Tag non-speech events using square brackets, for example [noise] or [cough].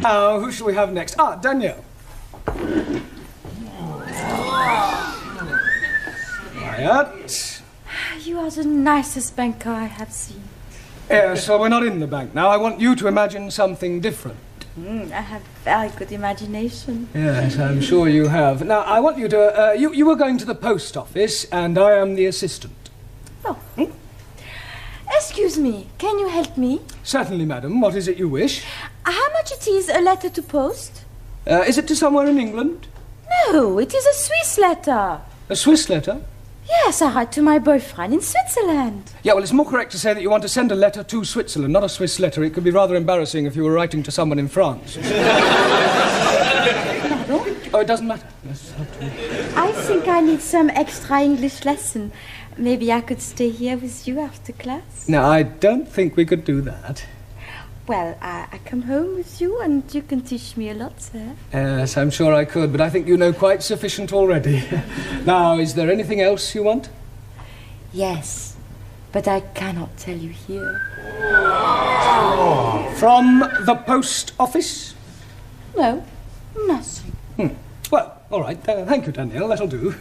Now, who shall we have next? Ah, Danielle. Quiet. You are the nicest banker I have seen. Yes, well, we're not in the bank now. I want you to imagine something different. Mm, I have very good imagination. Yes, I'm sure you have. Now, I want you to. Uh, you, you were going to the post office, and I am the assistant. Oh. Excuse me, can you help me? Certainly, madam. What is it you wish? How much it is a letter to post? Uh, is it to somewhere in England? No, it is a Swiss letter. A Swiss letter? Yes, I write to my boyfriend in Switzerland. Yeah, well, it's more correct to say that you want to send a letter to Switzerland, not a Swiss letter. It could be rather embarrassing if you were writing to someone in France. [laughs] oh, it doesn't matter. I think I need some extra English lesson. Maybe I could stay here with you after class. No, I don't think we could do that. Well, I, I come home with you and you can teach me a lot, sir. Yes, I'm sure I could, but I think you know quite sufficient already. [laughs] now, is there anything else you want? Yes, but I cannot tell you here. From the post office? No, nothing. Hmm. Well, all right. Uh, thank you, Danielle. That'll do.